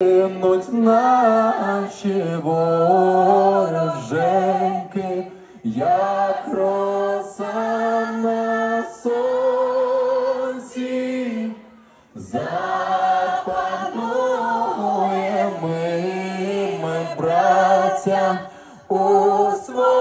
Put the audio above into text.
Гинуть наші вороженьки, як роса на сонці, запануємо ми, ми, браття, у своїй.